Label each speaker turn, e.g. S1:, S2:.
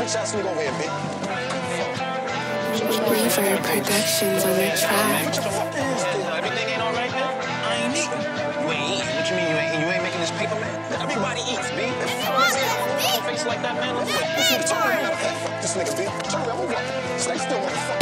S1: Bitch ass nigga over here, bitch.
S2: Reverb Productions on the track.
S3: Everything ain't all right, now? I ain't eating. You ain't eating? What you mean you ain't You ain't making this paper, man? Everybody eats, B. Face like that, man. Look
S1: This nigga, turn around. This nigga, B. Turn around, move. Stay still, motherfucker.